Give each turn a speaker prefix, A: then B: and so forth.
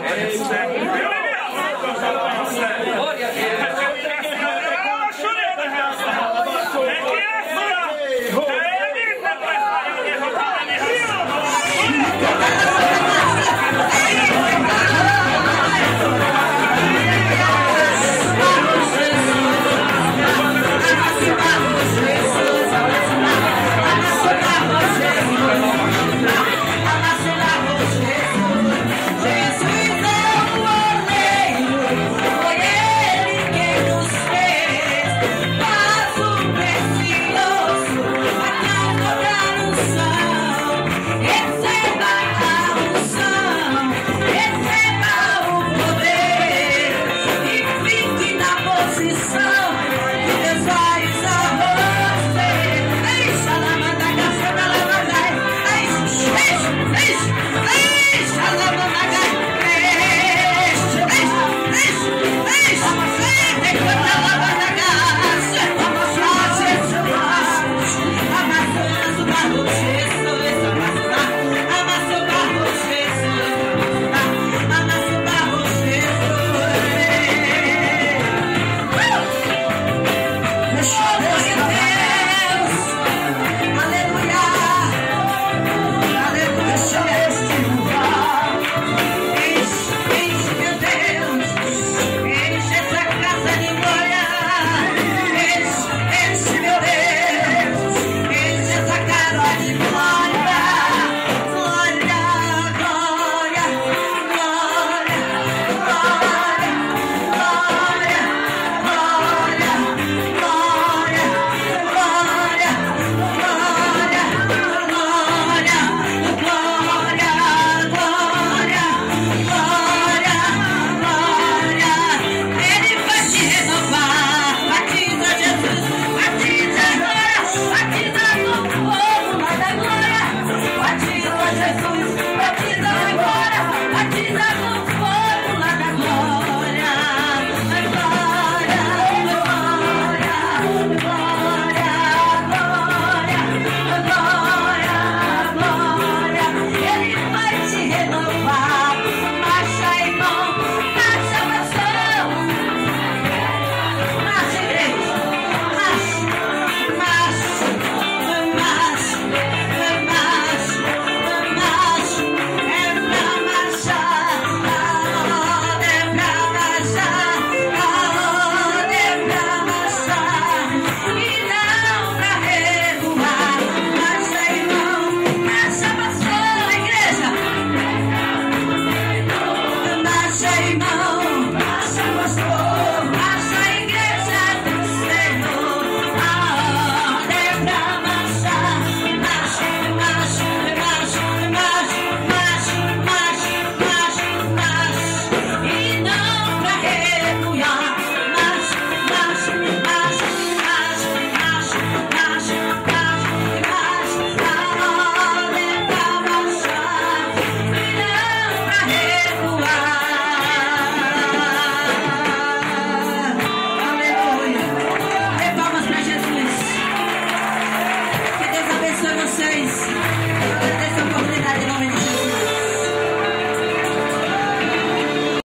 A: Shame vocês.